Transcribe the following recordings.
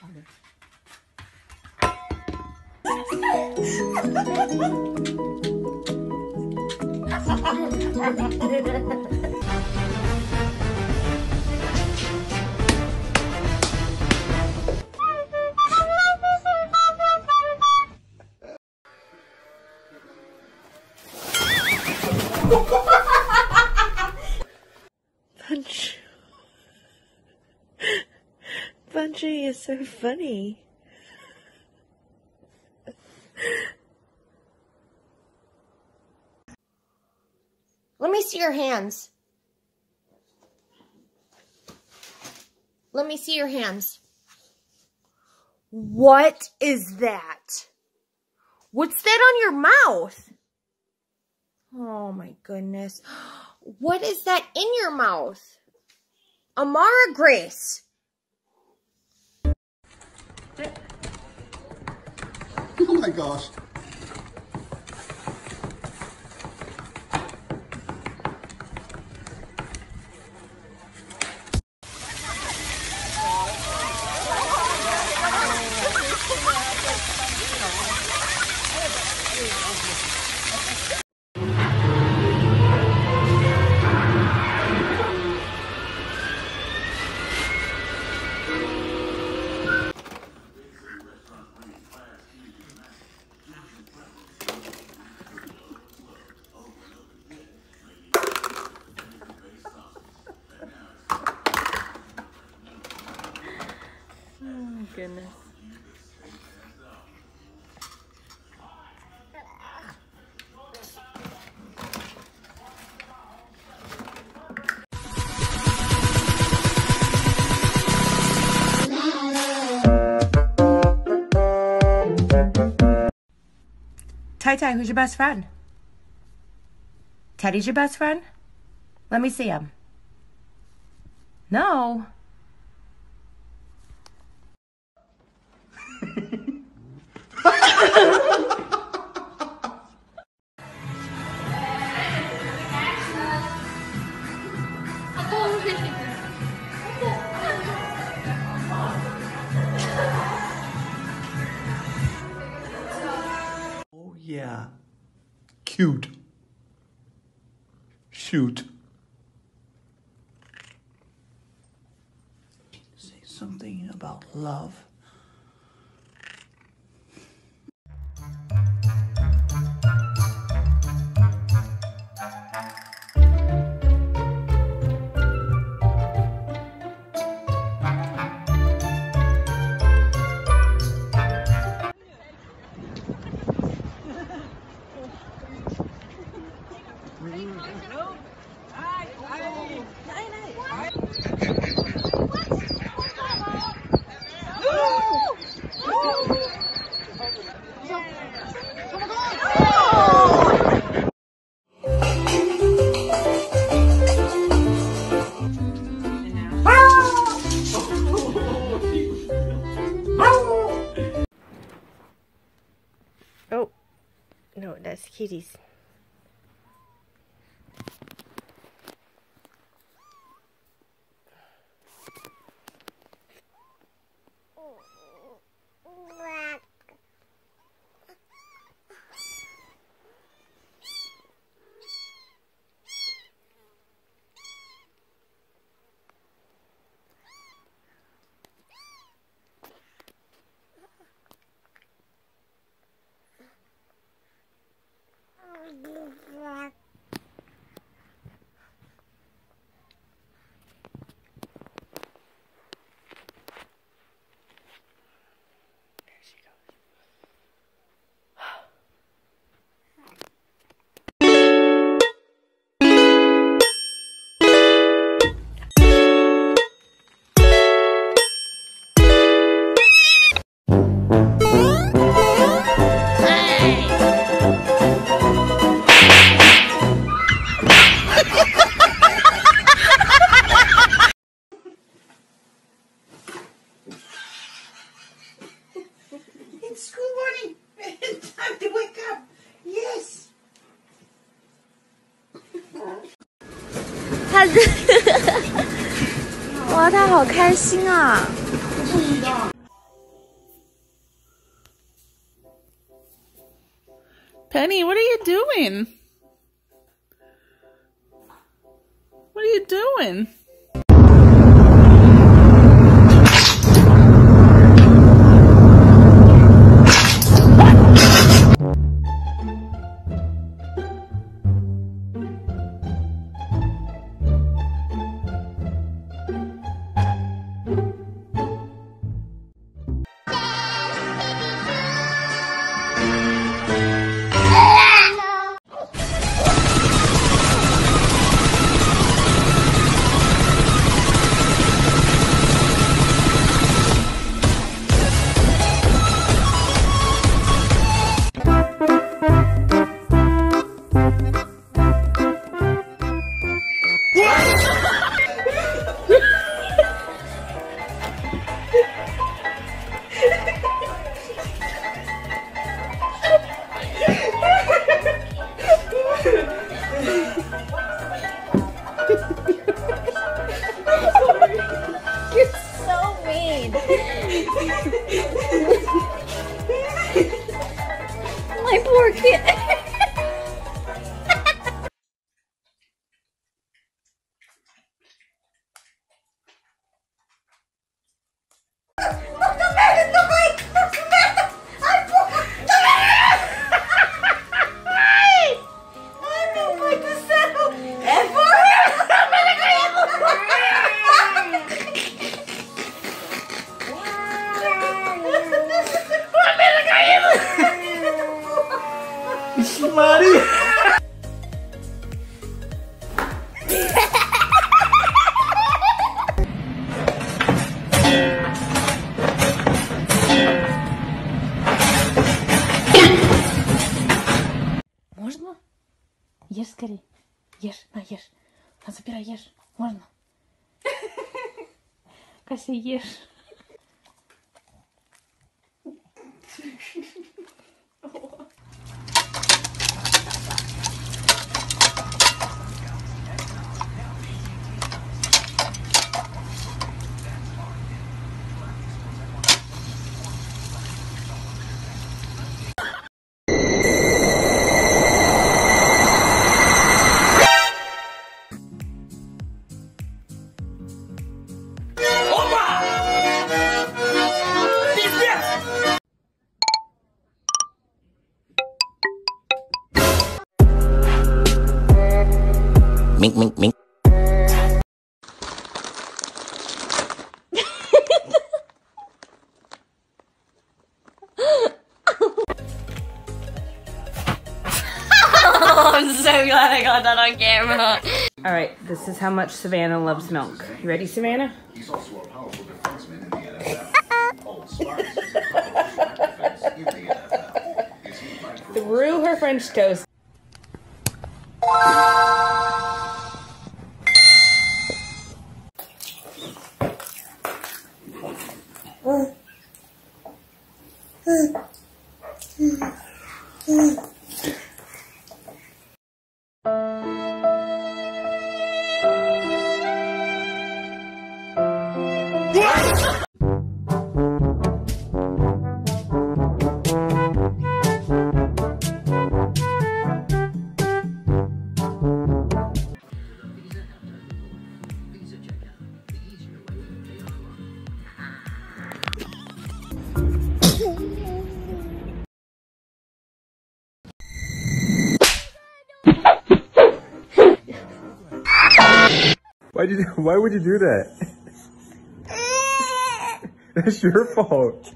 哈哈哈！哈！Bunchy is so funny. Let me see your hands. Let me see your hands. What is that? What's that on your mouth? Oh my goodness. What is that in your mouth? Amara Grace. Oh my gosh. Goodness. Tai Tai, who's your best friend? Teddy's your best friend? Let me see him. No. Oh yeah. Cute. Shoot. Say something about love. That's kitties. 哇，哇，他好开心啊！Penny, what are you doing? What are you doing? Скорее. Ешь, на, ешь. На, забирай, ешь. Можно? Кася, ешь. Mink, mink, mink. I'm so glad I got that on camera. All right, this is how much Savannah loves milk. You ready, Savannah? He's also a powerful defenseman in the NFL. Paul Sparks is a powerful defense in the NFL. Is he my Through her French toast. Why did you? Why would you do that? That's your fault.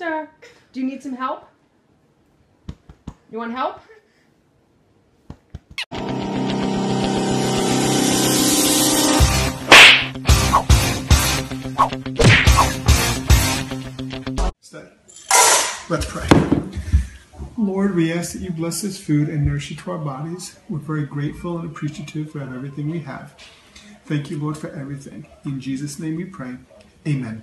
Stuck, mister? Do you need some help? You want help? Let's pray. Lord, we ask that you bless this food and nourish it to our bodies. We're very grateful and appreciative for everything we have. Thank you, Lord, for everything. In Jesus' name we pray. Amen.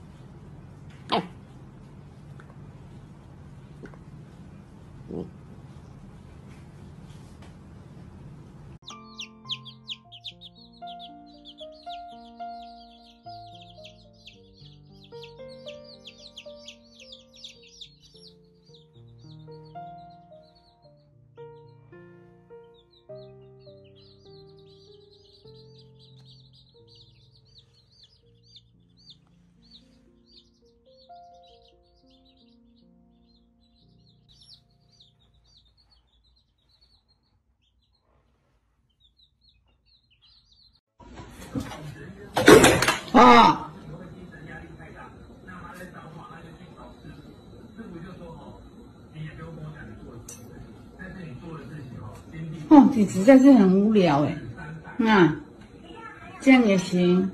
Ah！哦，你实在是很无聊哎。那这样也行。